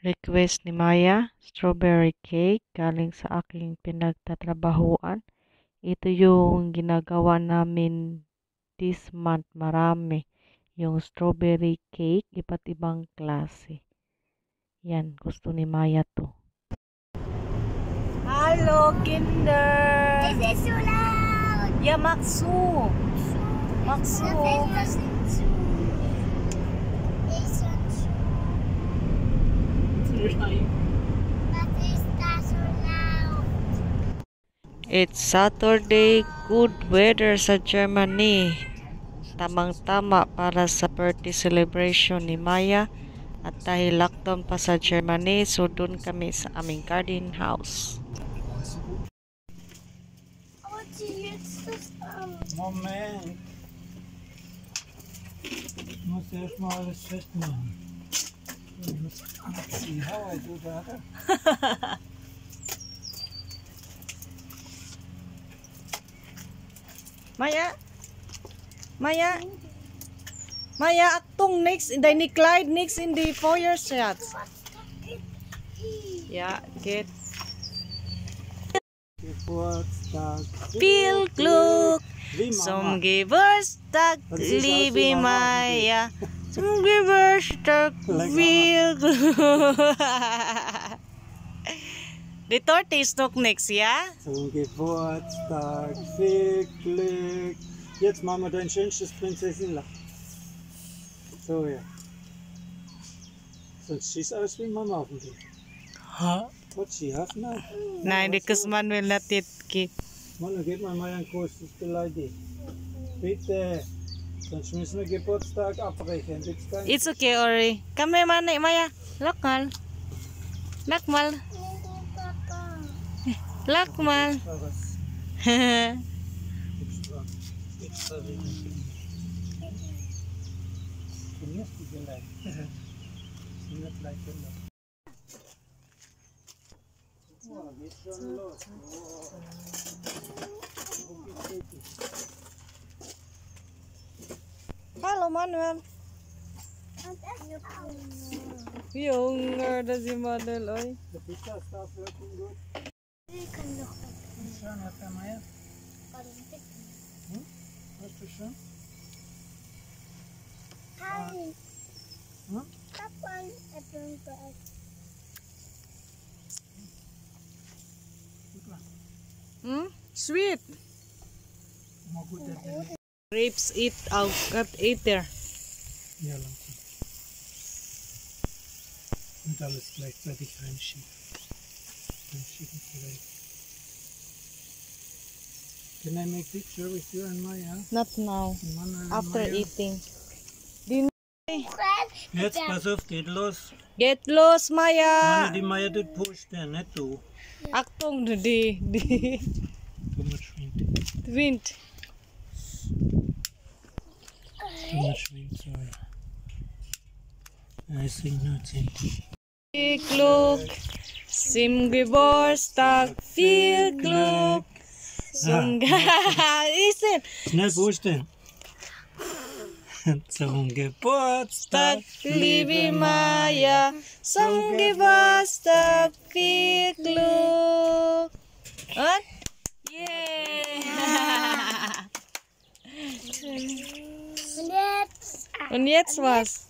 request ni Maya, strawberry cake galing sa aking pinagtatrabahuan. Ito yung ginagawa namin this month marami. Yung strawberry cake, iba't ibang klase. Yan, gusto ni Maya to. Hallo Kinder! Es ist so laut. Ja, Maxu! Maxu! Das It's Saturday, good weather sa Germany. Tamang-tama para sa birthday celebration ni Maya. At dahil lockdown pa sa Germany, so doon kami sa aming garden house. Moment. Ich muss erst mal alles festmachen. Ich muss see how I do Maya. Maya. Maya, atong next, in the ni Clyde next in the foyer shots. Yeah, get. Pil kluk. Som givers tak libi Maya. Som givers tak pil kluk. Die Torte ist noch nichts, ja? Zum Geburtstag viel Glück. Jetzt machen wir dein schönstes Prinzessinlach. So, ja. Sonst schießt aus wie Mama auf dem Bild. What she have now? Nein, because man will not yet keep. Manu, gib mal mal ein großes Beleidig. Bitte. Sonst müssen wir Geburtstag abbrechen. It's okay, Ori. Kami man ni Maya. Lakmal. Lakmal. Papa. luck mà Hello Manuel. Younger, does your mother like? The pizza starts working good. Los. Oh. Wo geht's hin? Hallo Manuel. Junge, das können Meier? Hm? Hast du schon? Hi. Hm? Papa, Äpfel für euch. Gut, lang. Hmm? Sweet. Mal gut, der der- Grapes eat out, got eat there. Ja, langsam. Und alles gleichzeitig reinschieben. Can I make picture with you and Maya? Not now. After Maya? eating. Jetzt pass auf, geht los. Get lost, Maya. die Maya tut pushen, nicht eh, du. Achtung, die, die Too much wind. Wind. Too much wind, sorry. I think not. Viel Glück zum Geburtstag, viel Glück zum Ist es? Schnell pushen. Zum Geburtstag, Tag, liebe Maya, zum Geburtstag, viel Glück. Und? Yeah! Und jetzt Und jetzt was?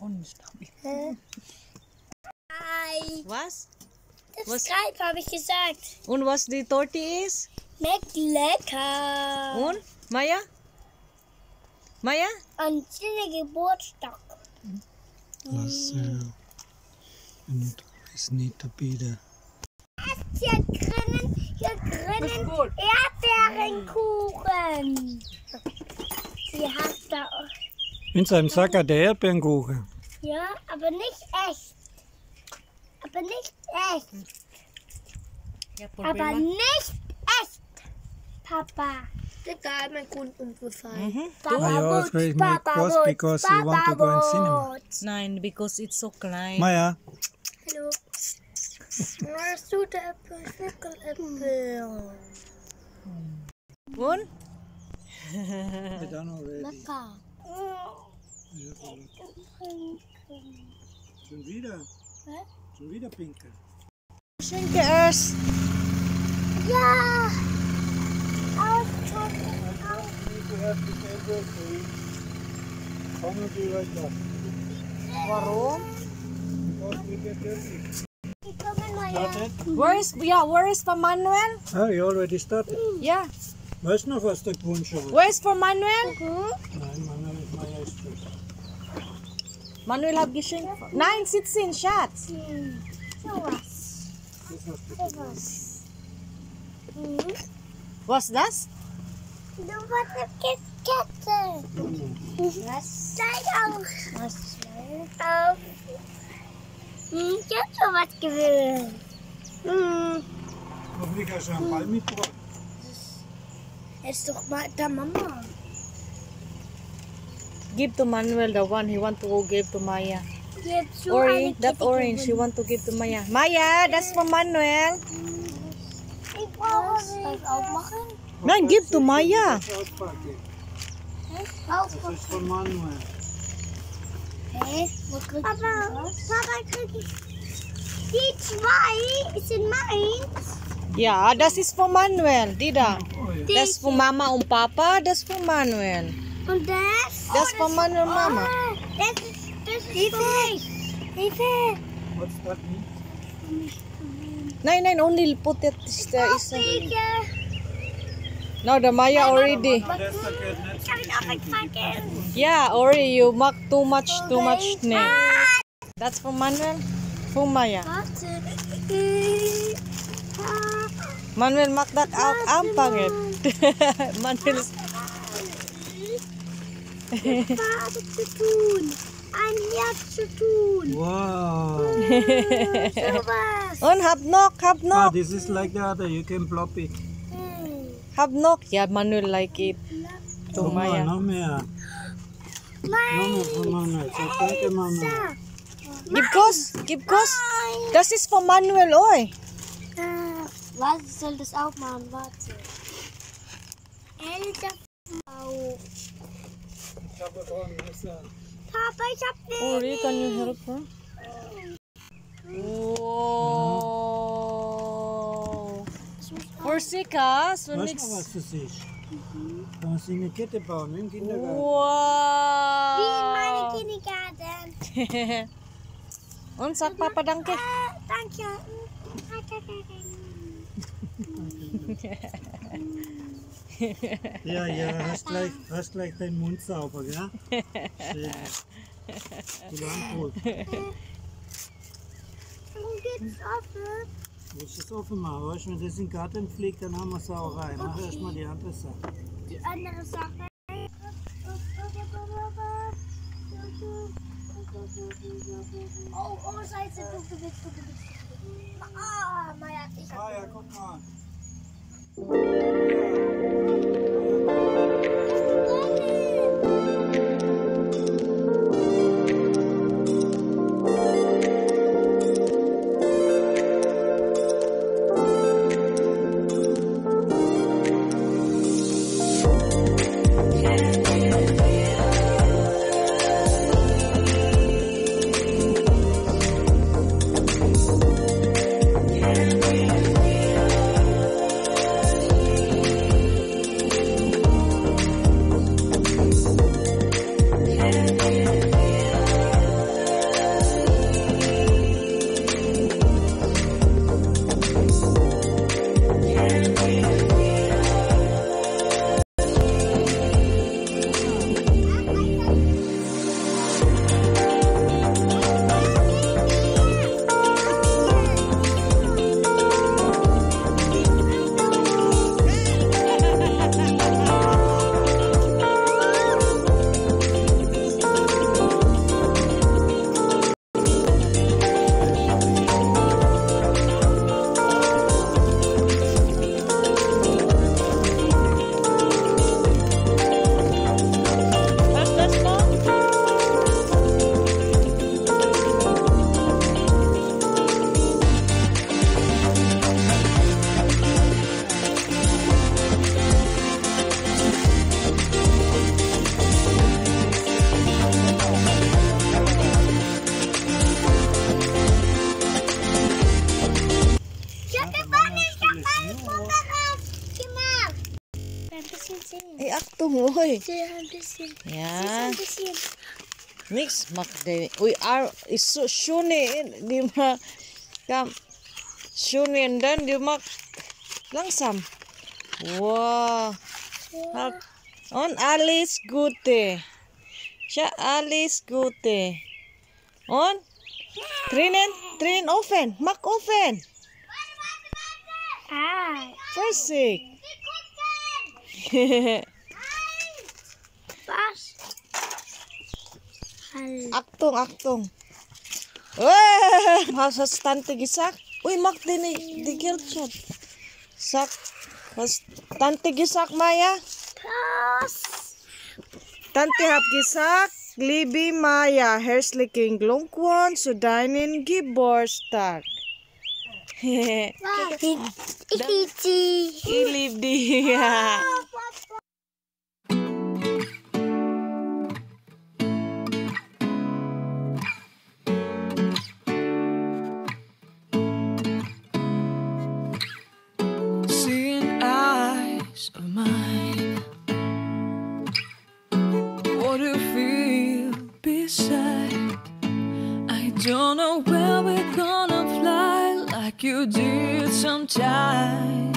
Oh, stop it. Hi. Was? Das Was? ist kalt, habe ich gesagt. Und was die Torte ist? Schmeckt lecker. Und? Maya? Maya? An seinem Geburtstag. Was, äh, und es nicht bitte. Hier drinnen, hier drinnen. Erdbeerenkuchen. Sie hat In seinem Sack hat der Erdbeerenkuchen. ja, aber nicht echt. Aber nicht echt. Ja, Aber nicht echt. Papa. Egal, mein Grund und Woodfall. Mhm. Papa you Woods, always make Papa fuss Woods, because you want to go in cinema. Nein, because it's so klein. Maya, Hallo. Was tut der Äpfel? Schnickeläpfel. Und? I Ja, Schon wieder? Hä? Schon wieder pinkeln. Schön geerst. Ja. Warum? Where is yeah? Where is for Manuel? Oh, you already started. Yeah. Where is noch was der Wunsch? Where is for Manuel? Mhm. Nein, Manuel. Manuel hat geschenkt. Nein, 17, Schatz. Das. Mhm. Was das? Du wolltest Kette. Was? Zeig auch. Was? Auf. Hm, ich hab schon was gewöhnt. Hm. Hoffentlich hast du einen Ball mitgebracht. Jetzt doch mal der Mama. Give to Manuel the one he want to go give to Maya. Jetzt so Ori, eine that orange he want to give to Maya. Maya, that's for Manuel. Nein, give to Maya. Das. Das ist von Manuel. Krieg Papa, Papa. Die zwei sind meins. Ja, das ist für Manuel. Die da. Oh. Das ist für Mama und Papa, das ist für Manuel. And that's... That's for mama. Oh, that's, is. Ethan. What's that mean? Nine, nine, only put that. It's the, is. No, the Maya already. Yeah, already you mark too much, too much name. That's for Manuel, for Maya. Manuel, mark that out. I'm Manuel. Is Farbe zu tun. Ein Herz zu tun. Wow. Sowas. On, habnok, Ah, habnok. this is like the other. You can plop it. Hm. Habnok. Yeah, Manuel like it. Guck mal, Maya. noch mehr. Noch mehr von Manuel. Sag danke, Mama. Gib Kuss, gib Kuss. Das ist für Manuel, oi. Ah, Was soll das auch machen? Warte. Älter Frau. Papa, ich hab Ori, can you help her? Wow. Sika, so was das ist? Kann man sich eine Kette bauen im Kindergarten. Wie in meinem Wow. Kindergarten. Und sag Papa danke. Danke. Ja, ja, hast gleich, hast gleich deinen Mund sauber, gell? Schön. Du Landbrot. Warum geht's offen? Du musst es offen machen, weißt du, wenn das in den Garten fliegt, dann haben wir Sauerei. Mach erst mal die andere Sache. Die andere Sache. Oh, oh, scheiße, du bist, du bist, du bist. Ah, Maya, ich hab Ah ja, guck mal. Uy. Ya. Mix makde. We are is so shuni di ma kam shuni dan di mak langsam. Wow. On alis Gute. Cha alis Gute. On Trinen, Trin oven, mak oven. Ah, first sick. Aktung, aktung. Eh, Wah, harus tante gisak. Uy, mak dini di Digil. Sak. harus tante gisak, Maya. Plus. Tante hap gisak. libi Maya, hair hersliking glungkwon, sudainin giborstak. Hehehe. Ilibdi. Ilibdi. you do it sometimes.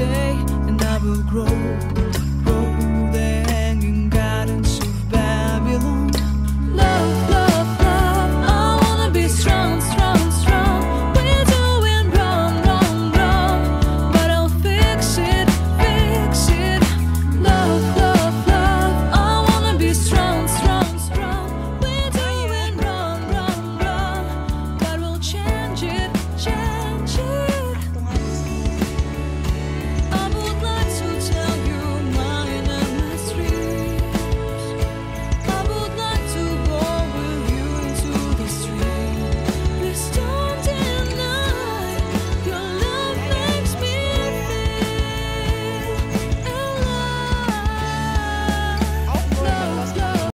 stay and I will grow.